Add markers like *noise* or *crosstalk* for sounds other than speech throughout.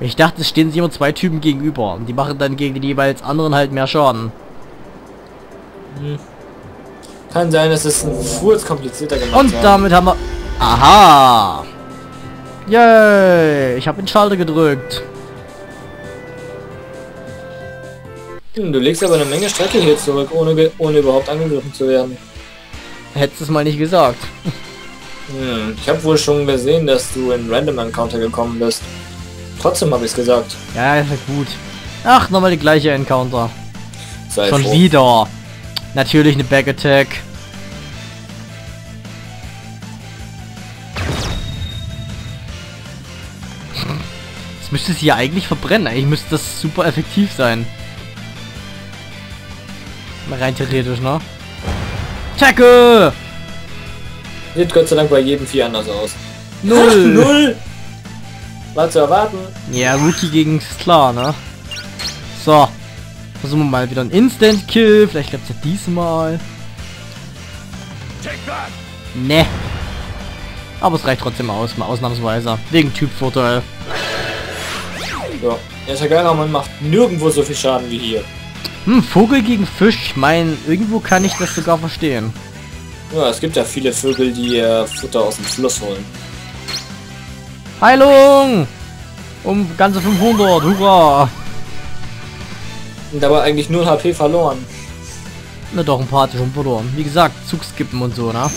Ich dachte, es stehen sich immer zwei Typen gegenüber. Und die machen dann gegen die jeweils anderen halt mehr Schaden. Hm. Kann sein, dass es ein Furz komplizierter gemacht Und damit haben wir... Aha! Yay! Ich habe den Schalter gedrückt. Hm, Du legst aber eine Menge Strecke hier zurück, ohne, ohne überhaupt angegriffen zu werden. Hättest es mal nicht gesagt. Hm, ich habe wohl schon gesehen, dass du in Random Encounter gekommen bist. Trotzdem habe ich es gesagt. Ja, ist ja gut. Ach, nochmal die gleiche Encounter. Sei Schon froh. wieder. Natürlich eine Back Attack. Das müsste sie ja eigentlich verbrennen. Eigentlich müsste das super effektiv sein. Mal rein theoretisch, ne? Tackle! Sieht Gott sei Dank bei jedem Vieh anders aus. Null! *laughs* Null! War zu erwarten. Ja, Rookie gegen ist klar, ne? So. Versuchen wir mal wieder einen Instant Kill. Vielleicht klappt's ja diesmal. Ne. Aber es reicht trotzdem aus, mal ausnahmsweise. Wegen Typvorteil. So. Der Shagaraman macht nirgendwo so viel Schaden wie hier. Hm, Vogel gegen Fisch. Ich meine, irgendwo kann ich das sogar verstehen. Ja, es gibt ja viele Vögel, die äh, Futter aus dem Fluss holen. Heilung! Um ganze 500. Hurra! Und dabei eigentlich nur HP verloren. Na doch, ein paar hatte schon verloren. Wie gesagt, Zugskippen und so, ne?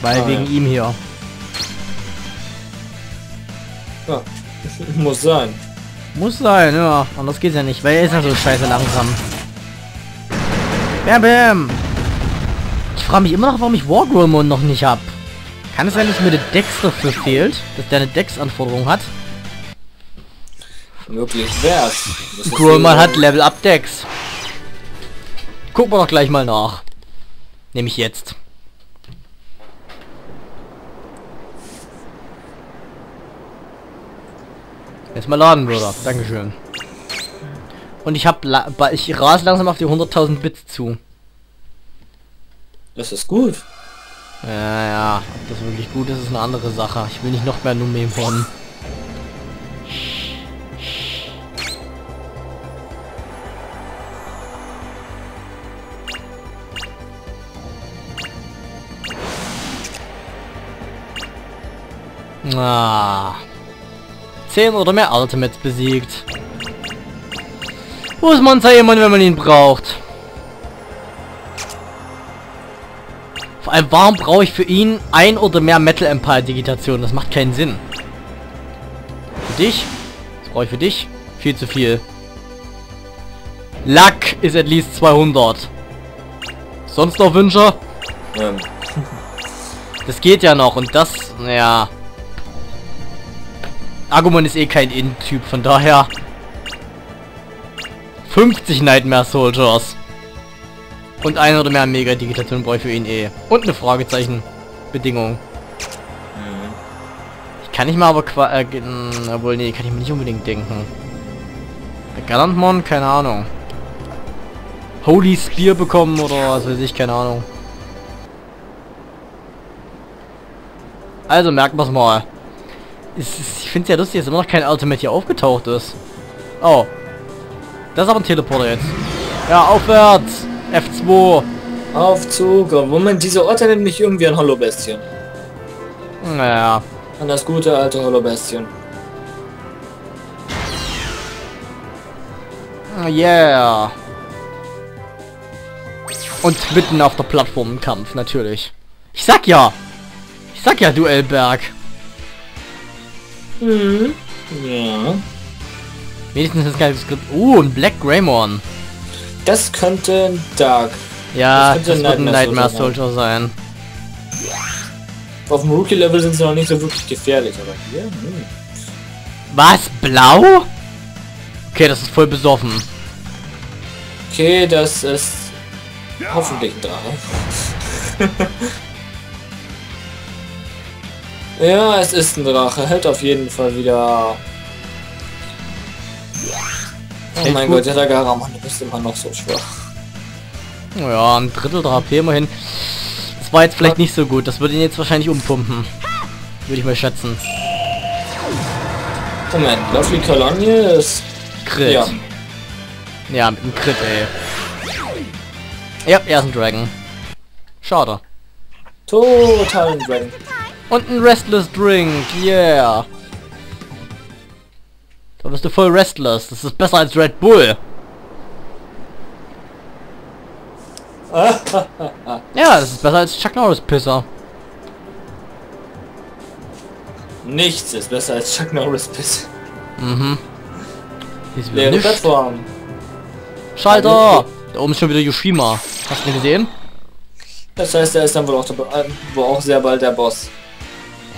Weil Ah, wegen ja. ihm hier. Ja. *laughs* Muss sein. Muss sein, ja. Anders geht's ja nicht, weil er ist ja so scheiße langsam. Bam, bam. Ich frage mich immer noch, warum ich Wargreymon noch nicht hab. Kann es sein, dass mir der Dex dafür fehlt? Dass der eine Dex-Anforderung hat? Möglich wär's. Gromon so- hat Level Up Dex. Gucken wir doch gleich mal nach. Nämlich jetzt. Erstmal laden würde. Dankeschön. Und ich hab la- ba- ich ras langsam auf die 100.000 Bits zu. Das ist gut. Ja, ja. Ob das wirklich gut ist, ist eine andere Sache. Ich will nicht noch mehr Numemon. Ah. Zehn oder mehr Ultimates besiegt. Wo ist Monster-Emon, wenn man ihn braucht? Vor allem, warum brauche ich für ihn ein oder mehr Metal Empire Digitation? Das macht keinen Sinn. Für dich? Was brauche ich für dich? Viel zu viel. Lack ist at least 200. Sonst noch Wünsche? Ähm, *laughs* Das geht ja noch und das, naja. Agumon ist eh kein In-Typ, von daher. 50 Nightmare Soldiers. Und eine oder mehr Mega-Digitation brauche ich für ihn eh. Und eine Fragezeichen-Bedingung. mhm. Ich kann nicht mal aber qua äh, mh, obwohl, nee, kann ich mir nicht unbedingt denken. Gallantmon, keine Ahnung. Holy Spear bekommen oder was weiß ich, keine Ahnung. Also merken mal. Es ist, ich finde es ja lustig, dass immer noch kein Ultimate hier aufgetaucht ist. Oh. Das ist aber ein Teleporter jetzt. Ja, aufwärts. F2. Aufzug. Oh, Moment, dieser Ort erinnert mich irgendwie an Hollow-Bestien. Naja. An das gute alte Hollow-Bestien. Yeah. Und mitten auf der Plattform im Kampf, natürlich. Ich sag ja. Ich sag ja, Duellberg. Mhm. Ja. Wenigstens ist kein Skript. Uh, ein Black Greymon. Das könnte ein Dark. Ja, Das das, könnte ein wird ein Nightmare Nightmare Soldier sein. Auf dem Rookie-Level sind sie noch nicht so wirklich gefährlich, aber hier, hm. Was? Blau? Okay, das ist voll besoffen. Okay, das ist hoffentlich ein Drache. *laughs* ja, es ist ein Drache. Hält auf jeden Fall wieder. Oh mein gut. Gott, der Dagaraman, du bist immer noch so schwach. Ja, ein Drittel der HP immerhin. Das war jetzt vielleicht nicht so gut. Das würde ihn jetzt wahrscheinlich umpumpen. Würde ich mal schätzen. Moment, Lovely Cologne ist... Crit. Ja. Ja, mit dem Crit, ey. Ja, er ist ein Dragon. Schade. Total ein Dragon. Und ein Restless Drink, yeah. Da bist du voll restless. Das ist besser als Red Bull. *laughs* ja, das ist besser als Chuck Norris Pisser. Nichts ist besser als Chuck Norris Piss. Mhm. Leere nichts. Plattform. Schalter! Da oben ist schon wieder Yoshima. Hast du ihn gesehen? Das heißt, er ist dann wohl auch, der, äh, wohl auch sehr bald der Boss.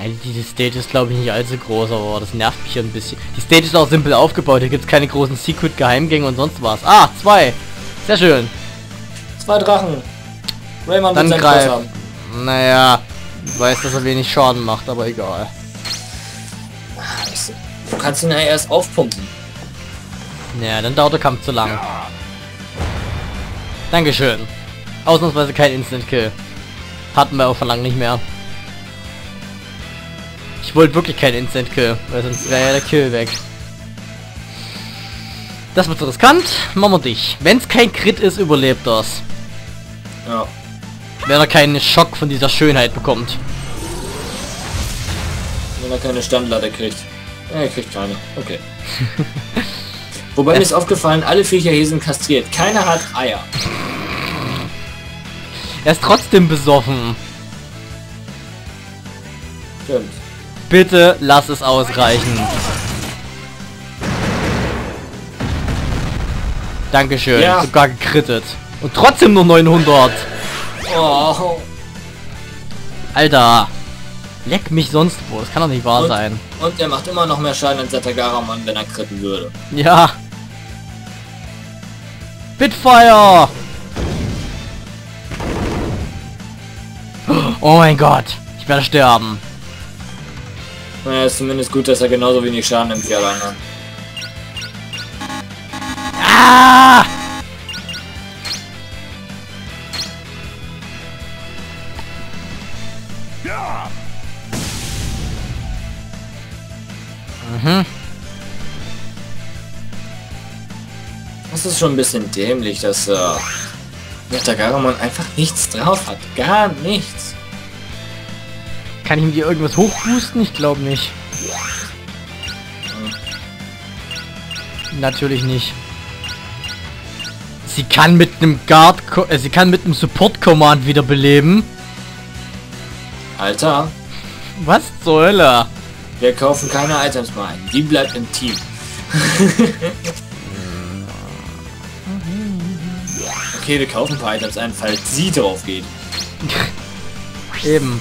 Ja, diese Stage ist glaube ich nicht allzu groß, aber das nervt mich ein bisschen. Die Stage ist auch simpel aufgebaut, hier gibt es keine großen Secret-Geheimgänge und sonst was. Ah, zwei! Sehr schön. Zwei Drachen. Rayman Dann greif. Naja, ich weiß, dass er wenig Schaden macht, aber egal. Du kannst ihn ja erst aufpumpen. Naja, dann dauert der Kampf zu lang. Dankeschön. Ausnahmsweise kein Instant-Kill. Hatten wir auch schon lange nicht mehr. Ich wollte wirklich keinen Instant-Kill, weil sonst wäre ja der Kill weg. Das wird so riskant. Machen wir dich. Wenn es kein Crit ist, überlebt das. Ja. Wenn er keinen Schock von dieser Schönheit bekommt. Wenn er keine Standlatte kriegt. Ja, er kriegt keine. Okay. *laughs* Wobei mir ist aufgefallen, alle Viecher hier sind kastriert. Keiner hat Eier. Er ist trotzdem besoffen. Stimmt. Bitte lass es ausreichen. Dankeschön. Ja. Sogar gekrittet. Und trotzdem nur 900. Oh. Alter. Leck mich sonst wo. Das kann doch nicht wahr Und- sein. Und er macht immer noch mehr Schaden als der Tagaraman, wenn er kritten würde. Ja. Bitfire. Oh mein Gott. Ich werde sterben. Naja, ist zumindest gut, dass er genauso wenig Schaden nimmt wie alle anderen. Ah! Mhm. Das ist schon ein bisschen dämlich, dass äh, der Tagaraman einfach nichts drauf hat. Gar nichts. Kann ich hier irgendwas hochboosten? Ich glaube nicht. Natürlich nicht. Sie kann mit einem Guard, äh, sie kann mit einem Support Command wiederbeleben. Alter, Was zur Hölle? wir kaufen keine Items mehr ein. Die bleibt im Team. *laughs* okay, wir kaufen ein paar Items ein, falls sie drauf geht. Eben.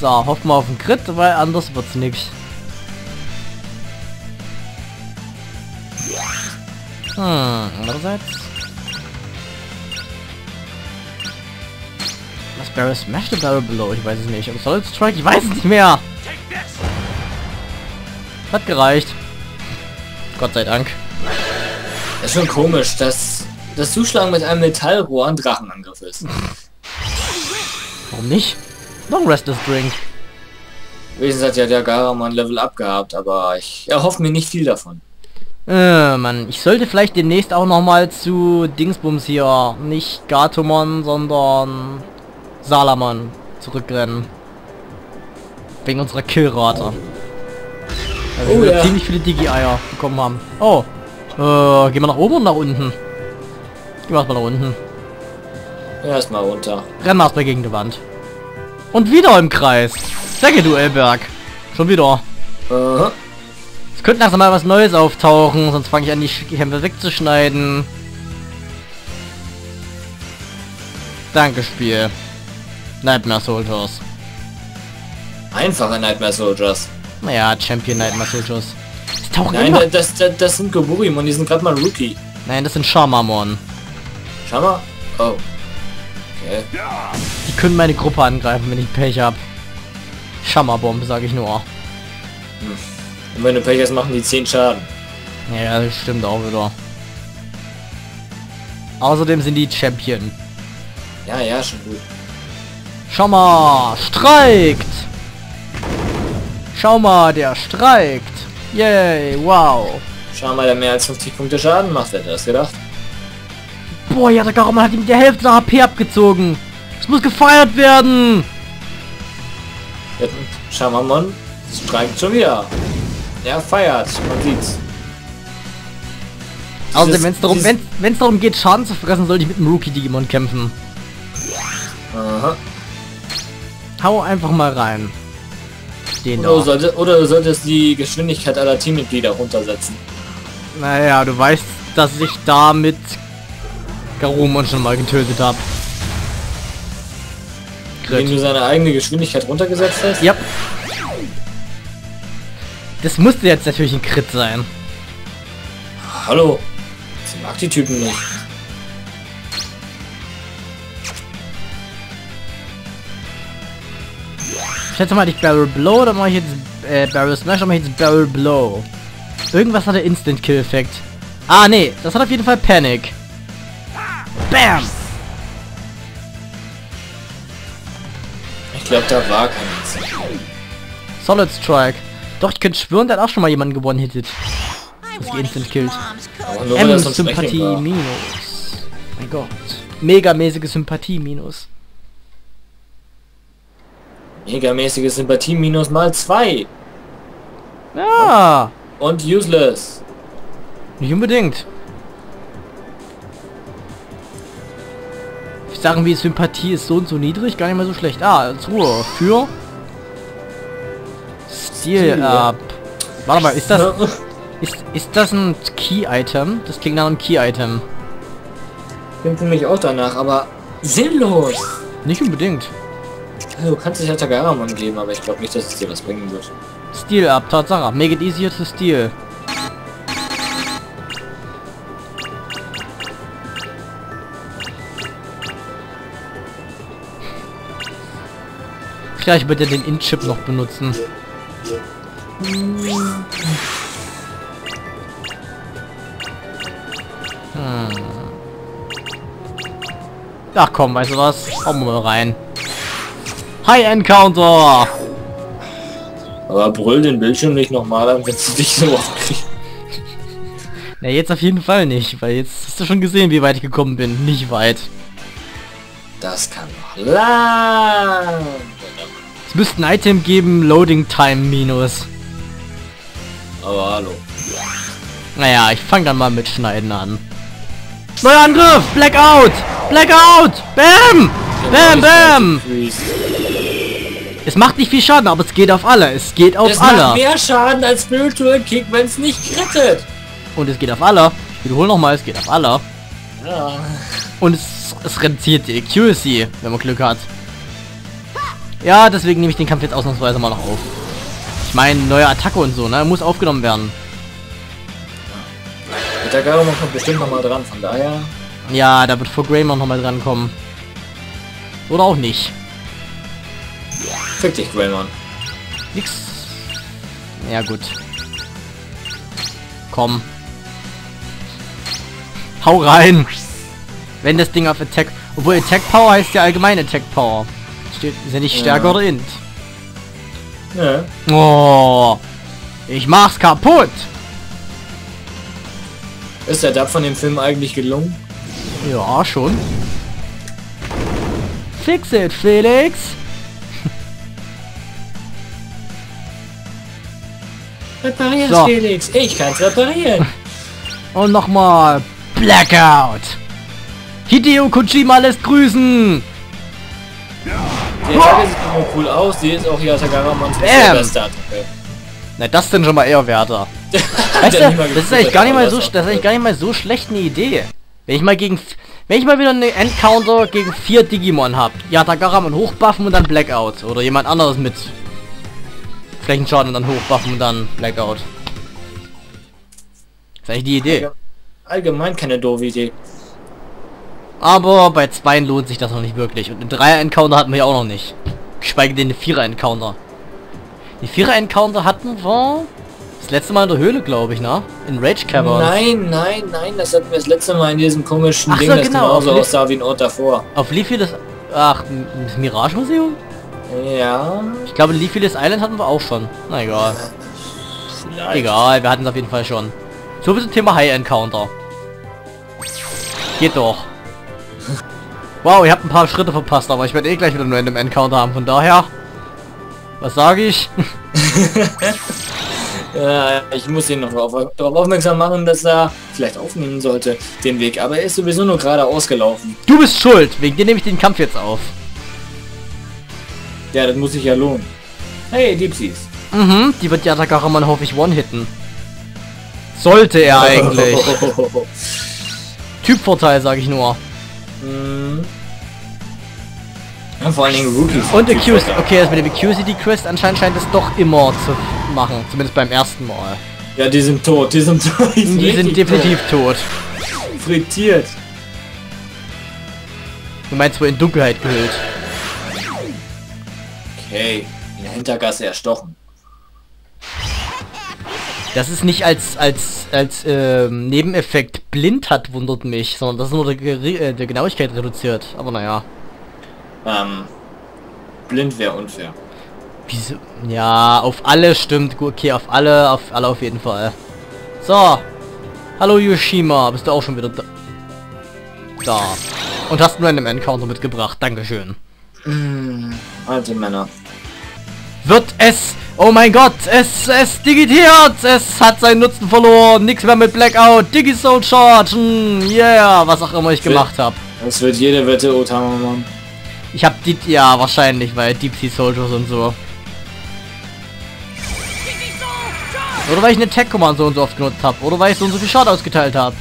So, hoffen wir auf den Crit, weil anders wird's nichts. Hm, andererseits. Was Barrel Smash the Barrel Below? Ich weiß es nicht. Und Solid Strike? Ich weiß es nicht mehr. Hat gereicht. Gott sei Dank. Das ist schon komisch, dass das Zuschlagen mit einem Metallrohr ein Drachenangriff ist. *laughs* Warum nicht? Noch ein Restless Drink. Wenigstens hat ja der Garaman Level up gehabt, aber ich erhoffe mir nicht viel davon. Äh, Mann, ich sollte vielleicht demnächst auch noch mal zu Dingsbums hier, nicht Gatomon, sondern Salamon zurückrennen. Wegen unserer Killrate. Weil wir Oh wieder ja. ziemlich viele Digi-Eier bekommen haben. Oh, äh, gehen wir nach oben und nach unten? Gehen wir erstmal nach unten. Erstmal runter. Rennen wir erstmal gegen die Wand. Und wieder im Kreis. Danke, Duellberg. Schon wieder. Äh, Es könnte langsam mal was Neues auftauchen, sonst fange ich an, die Kämpfe wegzuschneiden. Danke, Spiel. Nightmare Soldiers. einfache Nightmare Soldiers. Naja, Champion Nightmare Soldiers. Nein, immer... das, das, das sind Goburimon, die sind gerade mal Rookie. Nein, das sind Shamamon. Schau mal. Oh. Okay. Die können meine Gruppe angreifen, wenn ich Pech hab. Shamabomb, sage ich nur. Und wenn du Pech hast, machen die 10 Schaden. Ja, das stimmt auch wieder. Außerdem sind die Champion. Ja, ja, schon gut. Schau mal, streikt! Schau mal, der streikt. Yay, wow. Schau mal, der mehr als 50 Punkte Schaden macht, hätte das gedacht? Boah, ja, der Garuman hat ihm die Hälfte der HP abgezogen. Es muss gefeiert werden. Jetzt Schamamon streikt schon wieder. Er feiert, man sieht's. Also Dieses- wenn es darum, wenn wenn's darum geht, Schaden zu fressen, sollte ich mit einem Rookie-Digimon kämpfen. Aha. Hau einfach mal rein. Den Oder, du sollte, oder du solltest die Geschwindigkeit aller Teammitglieder runtersetzen. Naja, du weißt, dass ich da mit Garumon schon mal getötet habe. Wenn du seine eigene Geschwindigkeit runtergesetzt hast? Ja. Das musste jetzt natürlich ein Crit sein. Hallo. Sie mag die Typen nicht. Ich schätze mal, ich Barrel Blow, dann mache ich jetzt äh, Barrel Smash, dann mache ich jetzt Barrel Blow. Irgendwas hat der Instant Kill Effekt. Ah, nee, das hat auf jeden Fall Panic. Bam! Glaube, da war kein Instant. Solid Strike. Doch, ich könnte schwören, der hat auch schon mal jemanden gewonnen hittet. Das instant weil M Sympathie minus. Mein Gott. Megamäßige Sympathie minus. Megamäßige Sympathie minus mal zwei. Ja, Und useless. nicht unbedingt. Sagen, wie Sympathie ist so und so niedrig, gar nicht mal so schlecht. Ah, Truhe für Stil ab. Warte mal, ist das ist, ist das ein Key-Item? Das klingt nach einem Key-Item. Klingt nämlich auch danach, aber sinnlos. Nicht unbedingt. Du kannst dich ja Tagaramon geben, aber ich glaube nicht, dass es dir was bringen wird. Stil ab, Tatsache. Make it easier to steal. Gleich bitte den In-Chip noch benutzen. Hm. Ach komm, weißt du was? Hauen wir mal rein. High Encounter! Aber brüll den Bildschirm nicht nochmal an, wenn du dich so aufkriegst. Na, jetzt auf jeden Fall nicht, weil jetzt hast du schon gesehen, wie weit ich gekommen bin. Nicht weit. Das kann noch lang. Es müsste ein Item geben, Loading Time minus. Aber hallo. Naja, ich fange dann mal mit Schneiden an. Neuer Angriff! Blackout! Blackout! Bam! Bam, bam! Es macht nicht viel Schaden, aber es geht auf alle. Es geht auf Es macht alle. mehr Schaden als Spiritual Kick, wenn es nicht krittet. Und es geht auf alle. Ich wiederhole nochmal, es geht auf alle. Ja. Und es, es rentiert die Accuracy, wenn man Glück hat. Ja, deswegen nehme ich den Kampf jetzt ausnahmsweise mal noch auf. Ich meine, neue Attacke und so, ne? Muss aufgenommen werden. Mit der Garumon kommt bestimmt noch mal dran, von daher. Ja, da wird vor Greymon noch mal drankommen. Oder auch nicht. Fick dich, Greymon. Nix. Ja, gut. Komm. Hau rein! Wenn das Ding auf Attack... Obwohl Attack Power heißt ja allgemein Attack Power. Steht, ist ja nicht stärker Ja. oder int. Ja. Oh, ich mach's kaputt. Ist der Dub von dem Film eigentlich gelungen? Ja, schon. Fix it, Felix. *laughs* Reparier's, So. Felix. Ich kann's reparieren. *laughs* Und nochmal Blackout. Hideo Kojima lässt grüßen. Die Attacke sieht immer cool aus. Die ist auch hier Tagaramons Bam. beste Attacke. Na, das sind schon mal eher Werte. *laughs* Weißt du, das ist eigentlich gar nicht mal so, das ist eigentlich gar nicht mal so schlecht eine Idee. Wenn ich mal gegen, wenn ich mal wieder eine Encounter gegen vier Digimon hab, ja, Tagaramon hochbuffen und dann Blackout oder jemand anderes mit Flächenschaden und dann hochbuffen und dann Blackout. Das ist eigentlich die Idee. Allgemein keine doofe Idee. Aber bei zweien lohnt sich das noch nicht wirklich. Und einen Dreier-Encounter hatten wir ja auch noch nicht. Geschweige denn eine Vierer-Encounter. Die Vierer-Encounter hatten wir das letzte Mal in der Höhle, glaube ich, ne? In Rage Cavern. Nein, nein, nein, das hatten wir das letzte Mal in diesem komischen Ach Ding, so, das genau, genauso aussah wie ein Ort davor. Auf wie das... Ach, das Mirage Museum? Ja. Ich glaube, Leafyless Island hatten wir auch schon. Na egal. Vielleicht. Egal, wir hatten es auf jeden Fall schon. So viel zum Thema High Encounter. Geht doch. Wow, ihr habt ein paar Schritte verpasst, aber ich werde eh gleich wieder einen Random Encounter haben, von daher... Was sage ich? Ja, *laughs* ich muss ihn noch darauf, aufmerksam machen, dass er vielleicht aufnehmen sollte, den Weg. Aber er ist sowieso nur gerade ausgelaufen. Du bist schuld, wegen dir nehme ich den Kampf jetzt auf. Ja, das muss sich ja lohnen. Hey, Deepsies. Mhm, die wird ja Tagaraman hoffe ich one-hitten. Sollte er eigentlich. *laughs* Typvorteil, sage ich nur. Hm. Ja, vor allen Dingen Rookies. Und Accused. Okay, das mit dem Accusity Quest anscheinend scheint es doch immer zu machen. Zumindest beim ersten Mal. Ja, die sind tot. Die sind *laughs* tot. Die sind definitiv tot. tot. Frittiert. Du meinst wohl in Dunkelheit gehüllt. Okay. In der Hintergasse erstochen. Das ist nicht als als als ähm, Nebeneffekt blind hat, wundert mich, sondern das ist nur der, äh, der Genauigkeit reduziert. Aber naja. Ähm. Blind wäre unfair. Wieso? Ja, auf alle stimmt. Gut, okay, auf alle, auf alle auf jeden Fall. So. Hallo Yoshima, bist du auch schon wieder da? Da. Und hast nur einen Encounter mitgebracht. Dankeschön. Alte Männer. Wird es... Oh mein Gott, es, es digitiert! Es hat seinen Nutzen verloren. Nix mehr mit Blackout. Digi Soul Charge. Mm, yeah, was auch immer ich gemacht habe. Das wird jede Wette Otamamon. Ich habe die... Ja, wahrscheinlich, weil Deep Sea Soldiers und so. Oder weil ich eine Tech Command so und so oft genutzt habe. Oder weil ich so und so viel Schaden ausgeteilt habe.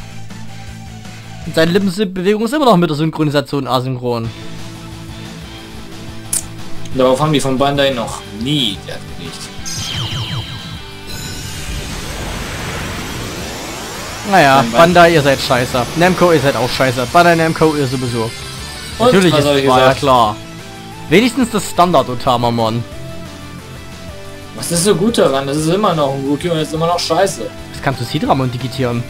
Und seine Lippenbewegung ist immer noch mit der Synchronisation asynchron. Darauf haben die von Bandai noch nie Wert gelegt. Naja, Bandai, ihr seid scheiße. Namco, ihr seid auch scheiße. Bandai Namco, ihr sowieso. Und, Natürlich ist war ja klar. Wenigstens das Standard Otamamon. Was ist so gut daran? Das ist immer noch ein Rookie und ist immer noch scheiße. Das kannst du Sidramon digitieren.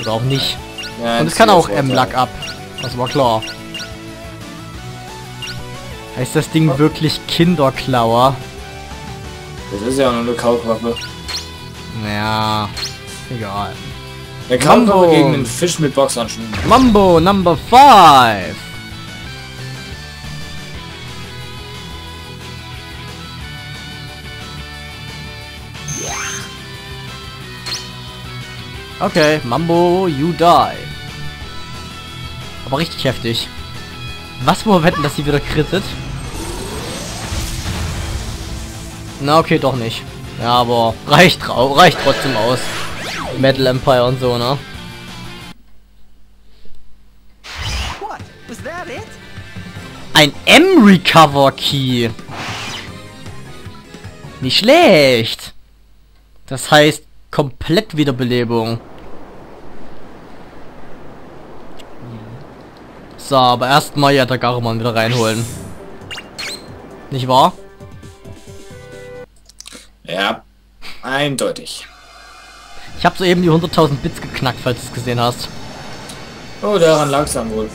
Oder auch nicht. Ja, Und es kann auch M-Lack ab. Das war klar. Heißt das Ding wirklich Kinderklauer? Das ist ja auch nur eine Kaulquappe. Ja, egal. Eine Kaulquappe Mambo. gegen einen Fisch mit Boxhandschuhen. Mambo Number 5. Okay, Mambo, you die. Aber richtig heftig. Was wollen wir wetten, dass sie wieder krittet? Na okay, doch nicht. Ja, aber reicht, reicht trotzdem aus. Metal Empire und so, ne? Ein M-Recover Key. Nicht schlecht. Das heißt komplett Wiederbelebung. So, aber erstmal ja der Garman wieder reinholen. Nicht wahr? Ja, eindeutig. Ich habe soeben die 100.000 Bits geknackt, falls du es gesehen hast. Oh, daran dann wohl.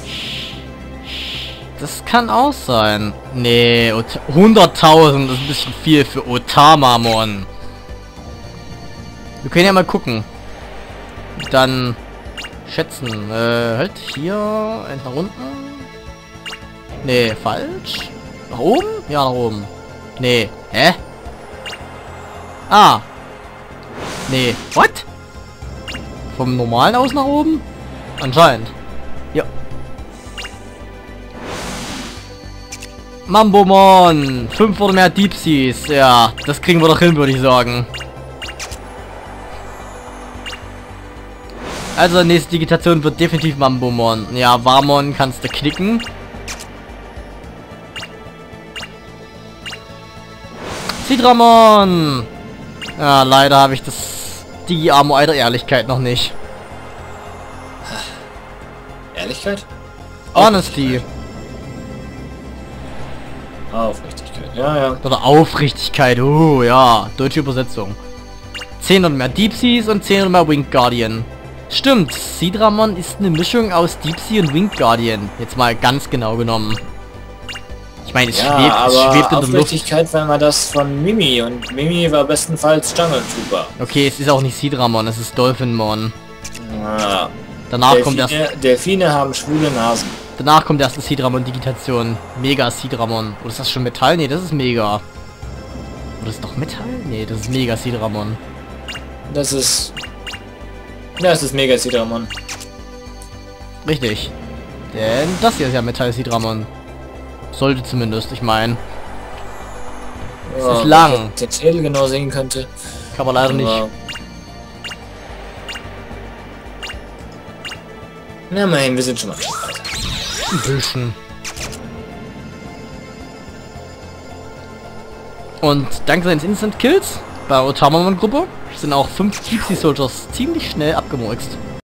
Das kann auch sein. Nee, Ot- 100.000 ist ein bisschen viel für Otamamon. Wir können ja mal gucken. Dann schätzen. Äh, halt hier. Nach unten. Nee, falsch. Nach oben? Ja, nach oben. Nee. Hä? Ah. Nee. What? Vom normalen aus nach oben? Anscheinend. Ja. Mambomon! Fünf oder mehr Deep Seas. Ja, das kriegen wir doch hin, würde ich sagen. Also, nächste Digitation wird definitiv Mambomon. Ja, Warmon kannst du knicken. Sidramon! Ja, leider habe ich das Digi-Armor der Ehrlichkeit noch nicht. Ehrlichkeit? Honesty. Aufrichtigkeit. Ja, ja. Oder Aufrichtigkeit. Oh, ja. Deutsche Übersetzung. 10 und mehr Deep Seas und 10 und mehr Winged Guardian. Stimmt, Sidramon ist eine Mischung aus Deep Sea und Winged Guardian. Jetzt mal ganz genau genommen. Ich meine, es Ja, schwebt, es aber schwebt in der Luft. War immer das von Mimi und Mimi war bestenfalls Jungle Trooper. Okay, es ist auch nicht Sidramon, es ist Dolphinmon. Ja. Danach kommt erst, Delfine, Delfine haben schwule Nasen. danach kommt erst eine Sidramon-Digitation. Mega Sidramon. Oder ist das schon Metall? Nee, das ist Mega. Oder ist doch Metall? Nee, das ist Mega Sidramon. Das ist... Das ist Mega Sidramon. Richtig. Denn das hier ist ja Metall Sidramon. Sollte zumindest, ich meine. Ja, ist lang. Den Schädel genau sehen könnte. Kann man leider nicht. Aber- Na immerhin, wir sind schon mal. Ein bisschen. Und dank seines Instant Kills bei Otamamon Gruppe sind auch fünf Gypsy Soldiers ziemlich schnell abgemurkst.